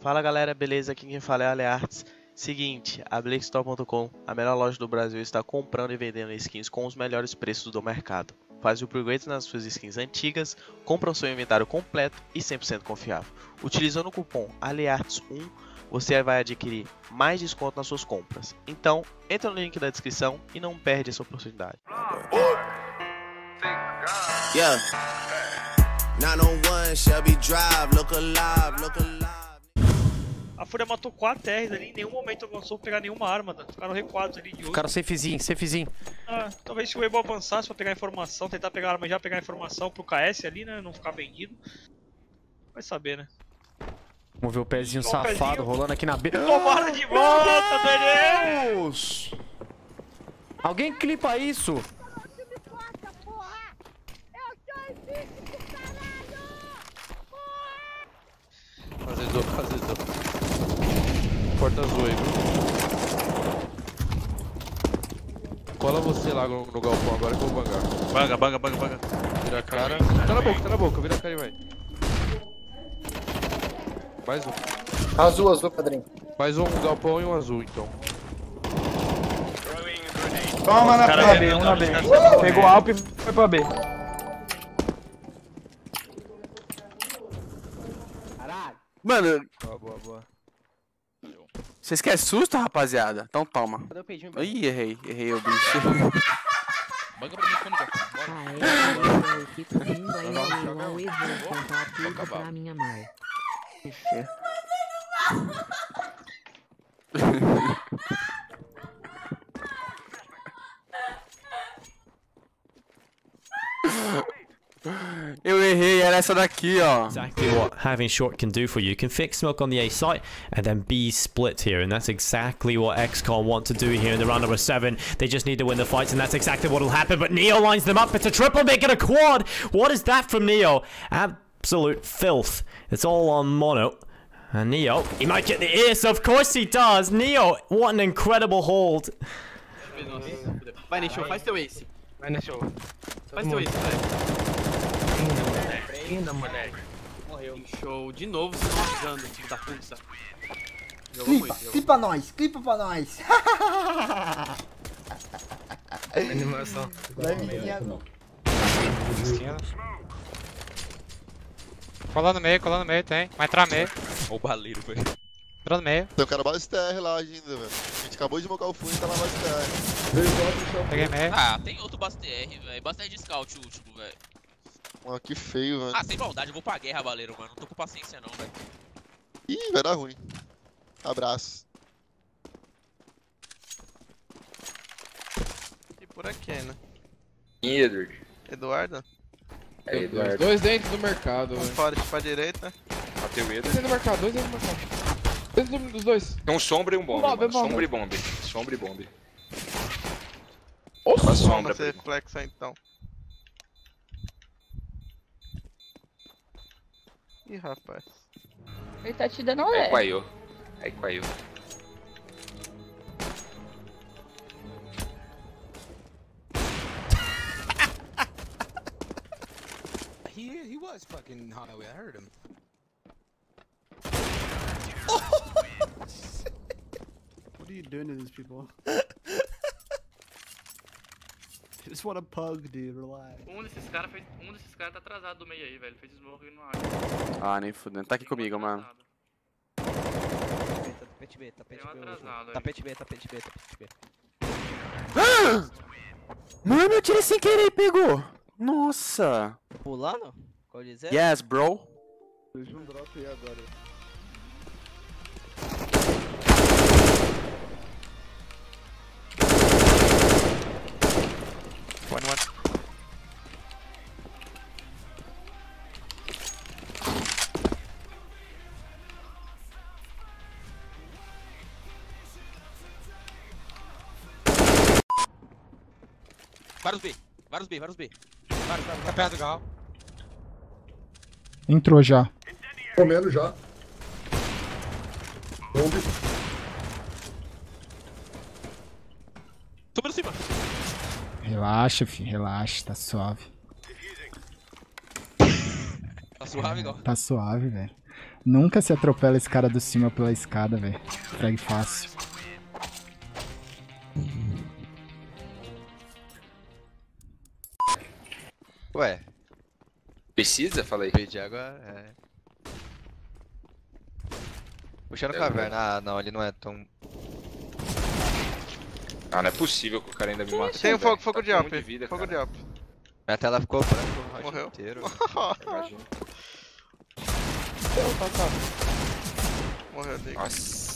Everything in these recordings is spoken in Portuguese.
Fala galera, beleza? Aqui quem fala é a Alearts. Seguinte, a BlakeStore.com, a melhor loja do Brasil, está comprando e vendendo skins com os melhores preços do mercado. Faz upgrade nas suas skins antigas, compra o seu inventário completo e 100% confiável. Utilizando o cupom ALEARTS1, você vai adquirir mais desconto nas suas compras. Então, entra no link da descrição e não perde essa oportunidade. Yeah. A Fúria matou 4 R's ali, em nenhum momento avançou pegar nenhuma arma, tá? Ficaram recuados ali de O ouro. cara safezinho, safezinho. Ah, talvez se o Weibo avançasse pra pegar informação, tentar pegar arma já, pegar informação pro KS ali, né? Não ficar vendido. Vai saber, né? Vamos ver o pezinho o safado pezinho. rolando aqui na B. Tomara de volta! Deus! Alguém clipa isso! Porta azul aí, viu? Cola você lá no, no galpão agora que eu vou bangar. Banga, banga, banga, banga. Vira a cara. Tá na boca, tá na boca, vira a cara e vai. Mais um. Azul, azul, padrinho. Mais um galpão e um azul então. Toma na pra B, um na não, B. são- Pegou Alp e foi pra B. Mano, Boa, boa, boa. Vocês querem susto, rapaziada? Então toma. Cadê o peidinho? Ih, errei, errei o bicho. Banga pra mim quando já. Bora. Eu fico rindo aí, eu eu vou contar tudo pra minha mãe. Eu essa daqui, ó. exactly what having short can do for you. You can fix smoke on the A site and then B split here, and that's exactly what XCOM want to do here in the round number seven. They just need to win the fights, and that's exactly what will happen. But Neo lines them up. It's a triple, make it a quad. What is that from Neo? Absolute filth. It's all on mono. And Neo, he might get the ace. Of course he does. Neo, what an incredible hold. Vai, Neixo, faz teu ace. Vai na show. Faz teu ace, velho. Ainda, moleque. Show. De novo, se não avisando, filho da puta. Jogou Clipa, muito, clipa nós, clipa pra nós. Animação. Vai vir agora. Cola no meio, cola no meio, tem. Vai entrar meio. Ó o baleiro, velho. Entrou no meio. Tem um cara base TR lá ainda, velho. A gente acabou de mocar o fundo e tá na base TR. Peguei meio. Ah, tem outro base TR, velho. Base TR de scout o último, velho. Mano, que feio, velho. Ah, sem maldade, eu vou pra guerra, baleiro, mano. Não tô com paciência não, velho. Ih, vai dar ruim. Abraço. E por aqui, né? Ih, Edward. Eduardo. É, Eduardo. Dois dentro do mercado, velho. Fora, pra direita. Bateu o Dois dentro do mercado, dois dentro do mercado. Dois do- dos dois. Tem um sombra e um bombe. Mano. bombe. Sombra e bombe. Sombra e bombe. Ô, Uma sombra. Você primo. flexa então. Ih, rapaz. Ele tá te dando Aí caiu. Aí caiu. He he was fucking Highway. I heard him. Oh, what are you doing to these people? Just want a pug, dude. Relax. Um desses caras fez. Um desses caras tá atrasado do meio aí, velho. Fez smoke e não acha. Ah, nem fudendo. Tá aqui comigo, mano. Tapete B, tapete Tem um atrasado aí. Tapete B, tapete B, tapete B. Mano, eu tirei sem querer e pegou. Nossa. Pulando? Qual dizer? Yes, bro. Deixa um drop aí agora. One, one. Vários B, vários B, vários B. Vários, vários, Tá perto do gal. Entrou já. Comendo já. Bombe. Subindo cima. Relaxa, filho, relaxa, tá suave. Tá suave, igual. Tá suave, velho. Nunca se atropela esse cara do cima pela escada, velho. Frag fácil. Ué. Precisa? Falei. Perdi agora, é. Puxando caverna. Ah, não, ele não é tão. Ah, não é possível que o cara ainda me matou. Tem velho. fogo, fogo Tá de com up. vida, fogo cara. de up. Minha tela ficou branca o Morreu. inteiro. Imagina. Morreu, Nick. Nossa.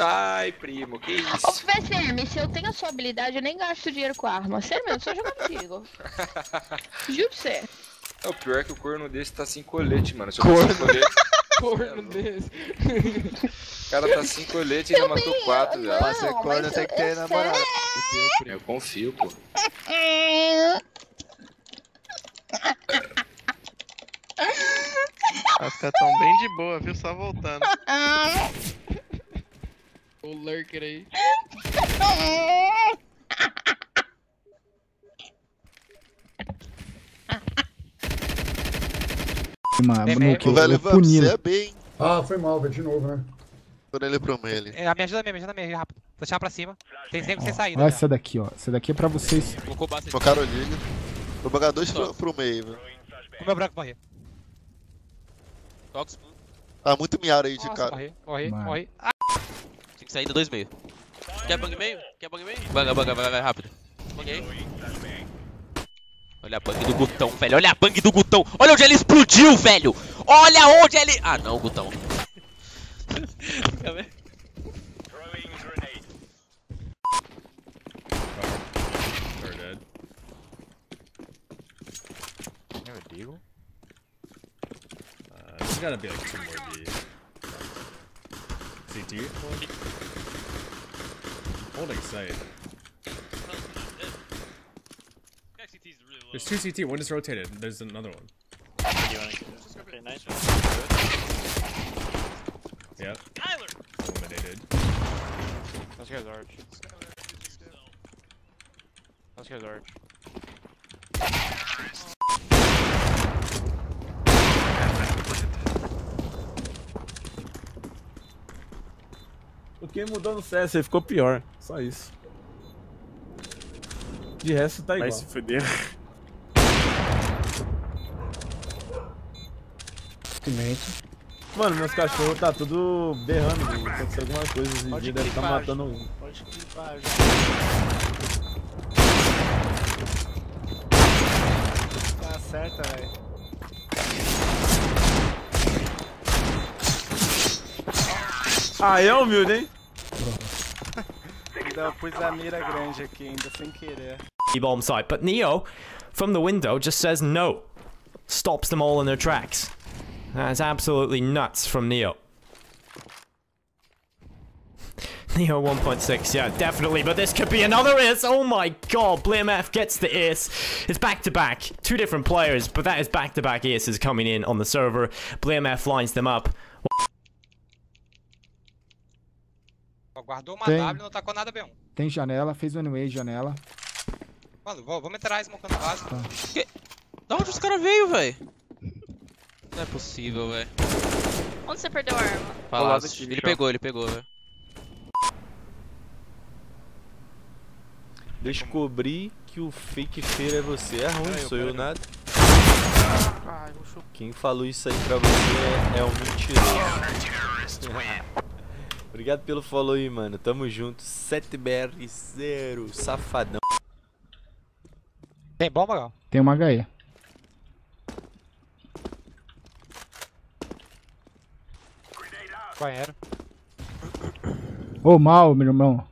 Ai, primo, que Ô, isso? VCM, se eu tenho a sua habilidade, eu nem gasto dinheiro com arma. Sério mesmo, só jogar contigo. Juro pra você. É, o pior é que o corno desse tá sem colete, mano. Se eu fosse sem colete. Corno desse. O cara tá sem colete e ainda matou quatro, velho. Pra ser corno mas tem eu- que ter namorado. Eu confio, pô. Vai ficar tão bem de boa, viu? Só voltando. O lurker aí. Mano, Nuke, O eu, velho é bem. Ah, foi mal, velho, de novo, né? Quando ele pro meio ali. É, me ajuda mesmo, me ajuda mesmo, rápido. Vou chamar pra cima. Tem tempo sem saída. Olha já. essa daqui, ó. Essa daqui é pra vocês. Focaram o Liga. Vou pagar dois pro, pro meio, viu? O meu branco morreu. Tox, Ah, muito miaro aí de Nossa, cara. morri, morri, Mano. morri. Tem que sair do dois meio. Quer bang meio? Quer bang meio? Banga, banga, vai, vai, rápido. Bang aí. Olha a bang do Gutão, velho. Olha a bang do Gutão. Olha onde ele explodiu, velho. Olha onde ele... Ah, não, Gutão. Deus. Uh, there's gotta be like two more B. CT? Holding sight. There's two CT, one is rotated, there's another one. Yep. Eliminated. Let's go Arch. Let's go Arch. O que mudou no CS, ele ficou pior. Só isso. De resto tá igual. Vai se fuder. Mano, meus cachorros tá tudo berrando, velho. Aconteceu alguma coisa esse dia, deve tá matando um. Pode clipar, Tá certo, velho. Ah, é humilde, hein? Ainda pus a mira grande aqui, ainda sem querer. bomb site, but Neo, from the window, just says no. Stops them all in their tracks. That's absolutely nuts from Neo. Neo 1.6, yeah, definitely, but this could be another ace. Oh my god, Blame F gets the ace. It's back to back, two different players, but that is back to back aces coming in on the server. Blame F lines them up. Ó, Guardou uma Tem. W, não tacou nada B1. Um. Tem janela, fez um one way, janela. Mano, vou, vamos entrar smocando a base. Da onde os caras veio, velho? Não é possível, velho. Onde você perdeu a arma? Palácio. Ele pegou, ele pegou, velho. Descobri que o fake feira é você. É ruim, sou eu nada. Quem falou isso aí pra você é, é um mentiroso. Obrigado pelo follow aí, mano. Tamo junto. 7BR0, safadão. Tem bomba, não? Tem uma HE. Banheiro. Ô, mal, meu irmão.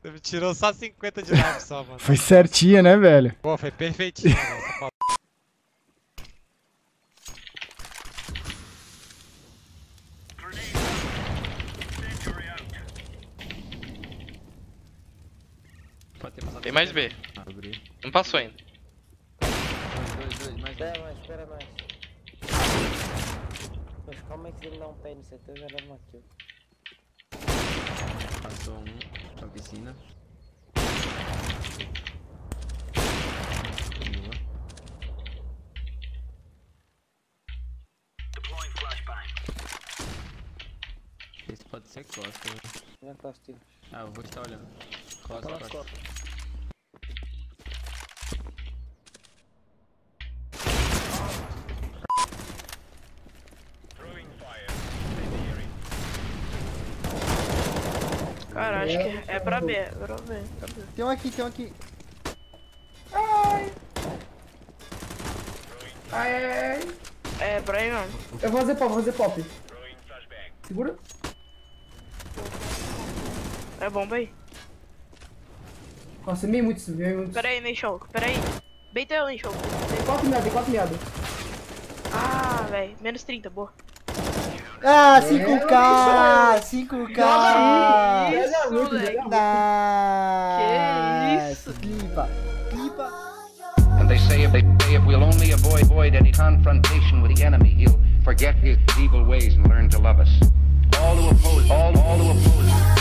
Você me tirou só 50 de life só, mano. Foi certinha, né, velho? Pô, foi perfeitinho, essa. Tem mais B. Não passou ainda. Espera mais, espera mais. Como é que ele dá um pé no CT? Eu já levo uma kill. Passou um na piscina. Esse pode ser costa, né? Não é costa, Ah, eu vou estar olhando. Costa, costa. costa. Cara, acho que é pra B, é pra B. Tem um aqui, tem um aqui. Ai. Ai, ai, ai. É, pra aí mesmo. Eu vou fazer pop, vou fazer pop. Segura. É bomba aí. Nossa, meio muito, meio muito. Pera aí, show. Pera aí. Bem teu, nem show. Tem quatro meados, tem quatro meados. Ah, velho. Menos 30, boa. Ah, 5K! 5K! Joga. Que isso? And they say if, they, if we'll only avoid, avoid any confrontation with the enemy, he'll forget his evil ways and learn to love us. All who oppose, all, all who oppose.